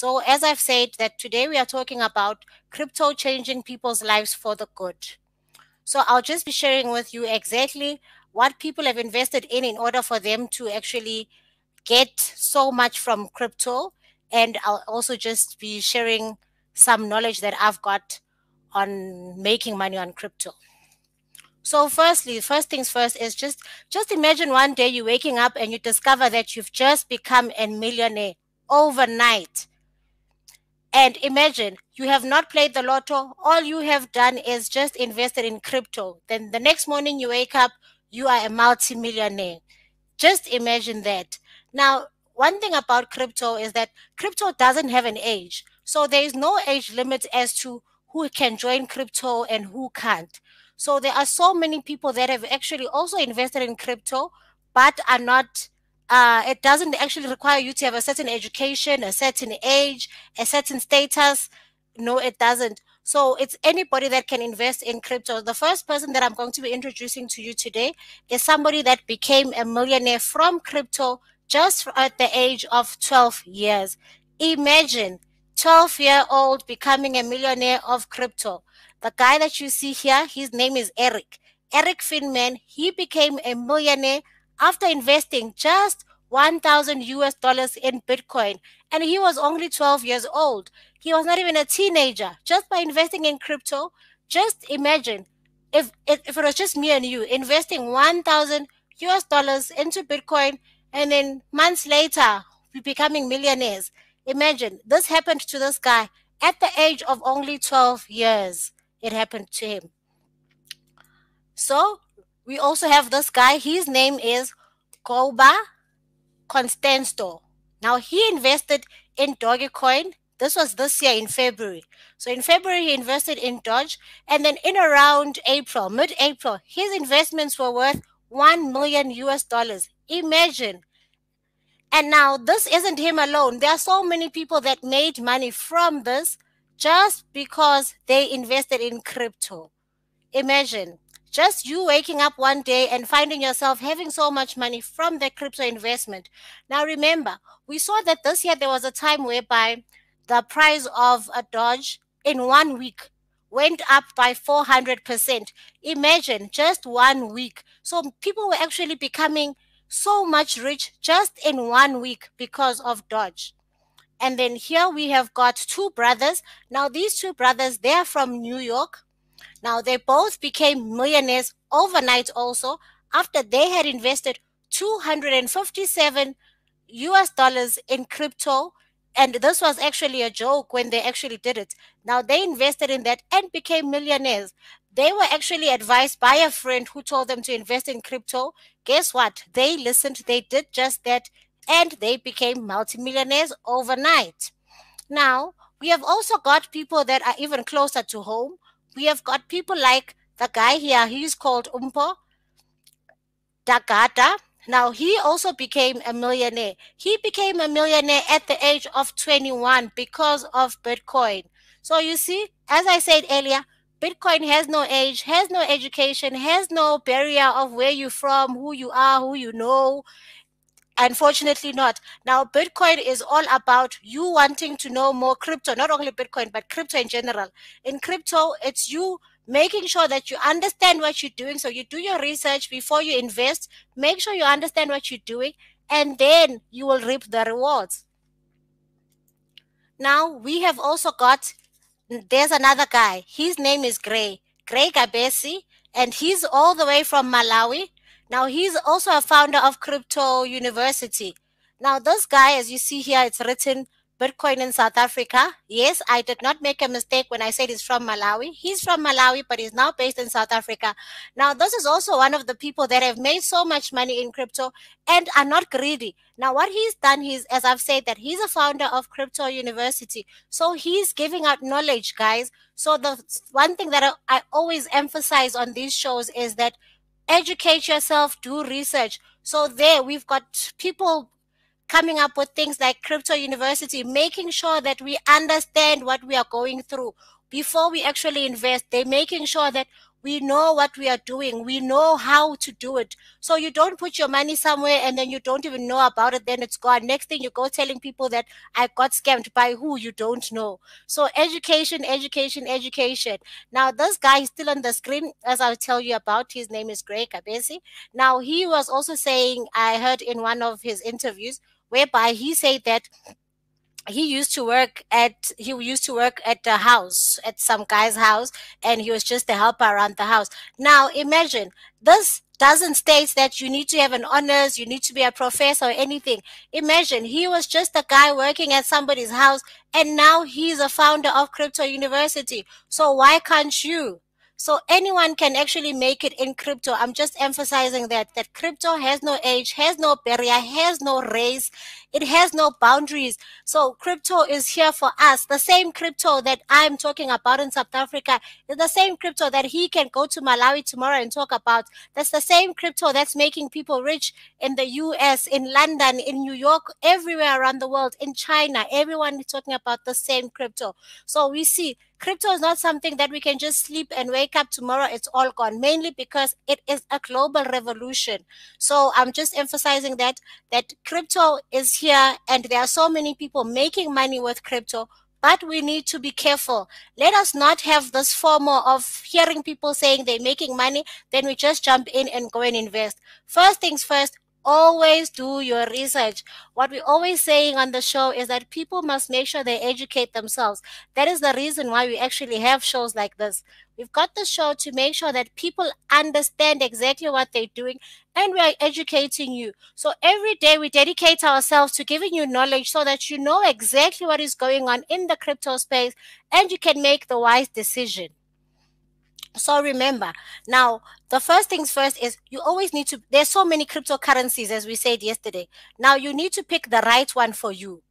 So, as I've said, that today we are talking about crypto changing people's lives for the good. So, I'll just be sharing with you exactly what people have invested in in order for them to actually get so much from crypto. And I'll also just be sharing some knowledge that I've got on making money on crypto. So firstly, first things first is just just imagine one day you're waking up and you discover that you've just become a millionaire overnight. And imagine you have not played the lotto. All you have done is just invested in crypto. Then the next morning you wake up, you are a multimillionaire. Just imagine that. Now, one thing about crypto is that crypto doesn't have an age. So there is no age limit as to who can join crypto and who can't. So there are so many people that have actually also invested in crypto, but are not uh, it doesn't actually require you to have a certain education, a certain age, a certain status. No, it doesn't. So it's anybody that can invest in crypto. The first person that I'm going to be introducing to you today is somebody that became a millionaire from crypto just at the age of 12 years. Imagine 12 year old becoming a millionaire of crypto. The guy that you see here, his name is Erik. Erik Finman, he became a millionaire after investing just 1000 US dollars in Bitcoin and he was only 12 years old. He was not even a teenager. Just by investing in crypto, just imagine if, if, it was just me and you investing 1000 US dollars into Bitcoin and then months later becoming millionaires. Imagine this happened to this guy at the age of only 12 years. It happened to him. So we also have this guy. His name is Koba Constanzo. Now he invested in Dogecoin. This was this year in February. So in February he invested in Doge, and then in around April, mid-April, his investments were worth one million US dollars. Imagine. And now this isn't him alone. There are so many people that made money from this just because they invested in crypto. Imagine. Just you waking up one day and finding yourself having so much money from the crypto investment. Now, remember, we saw that this year there was a time whereby the price of a Doge in one week went up by 400%. Imagine just one week. So people were actually becoming so much rich just in one week because of Doge. And then here we have got two brothers. Now, these two brothers, they're from New York. Now, they both became millionaires overnight also after they had invested 257 US dollars in crypto. And this was actually a joke when they actually did it. Now, they invested in that and became millionaires. They were actually advised by a friend who told them to invest in crypto. Guess what? They listened, they did just that, and they became multimillionaires overnight. Now, we have also got people that are even closer to home we have got people like the guy here, he's called Mpho Dagada. Now, he also became a millionaire. He became a millionaire at the age of 21 because of Bitcoin. So, you see, as I said earlier, Bitcoin has no age, has no education, has no barrier of where you're from, who you are, who you know. Unfortunately, not. Now, Bitcoin is all about you wanting to know more crypto, not only Bitcoin, but crypto in general. In crypto, it's you making sure that you understand what you're doing. So you do your research before you invest, make sure you understand what you're doing, and then you will reap the rewards. Now, we have also got, there's another guy. His name is Gray, Gray Gabesi, and he's all the way from Malawi. Now, he's also a founder of Crypto University. Now, this guy, as you see here, it's written Bitcoin in South Africa. Yes, I did not make a mistake when I said he's from Malawi. He's from Malawi, but he's now based in South Africa. Now, this is also one of the people that have made so much money in crypto and are not greedy. Now, what he's done is, as I've said, that he's a founder of Crypto University. So he's giving out knowledge, guys. So the one thing that I, I always emphasize on these shows is that educate yourself, do research. So there we've got people coming up with things like crypto university, making sure that we understand what we are going through before we actually invest. They're making sure that We know what we are doing. We know how to do it. So you don't put your money somewhere and then you don't even know about it. Then it's gone. Next thing you go telling people that I got scammed by who you don't know. So education, education, education. Now this guy is still on the screen, as I'll tell you about. His name is Gray Gabesi. Now he was also saying, I heard in one of his interviews, whereby he said that he used to work at he used to work at the house at some guy's house and he was just a helper around the house. Now imagine this doesn't state that you need to have an honors you need to be a professor or anything. Imagine he was just a guy working at somebody's house and now he's a founder of crypto university. So why can't you? So anyone can actually make it in crypto. I'm just emphasizing that that crypto has no age, has no barrier, has no race, it has no boundaries. So crypto is here for us. The same crypto that I'm talking about in South Africa is the same crypto that he can go to Malawi tomorrow and talk about. That's the same crypto that's making people rich in the US, in London, in New York, everywhere around the world, in China. Everyone is talking about the same crypto. So we see crypto is not something that we can just sleep and wake up tomorrow it's all gone mainly because it is a global revolution so i'm just emphasizing that that crypto is here and there are so many people making money with crypto but we need to be careful. Let us not have this FOMO of hearing people saying they're making money, then we just jump in and go and invest. First things first, always do your research. What we're always saying on the show is that people must make sure they educate themselves. That is the reason why we actually have shows like this. We've got the show to make sure that people understand exactly what they're doing and we are educating you. So every day we dedicate ourselves to giving you knowledge so that you know exactly what is going on in the crypto space and you can make the wise decision. So remember, now the first things first is you always need to, there's so many cryptocurrencies as we said yesterday. Now you need to pick the right one for you.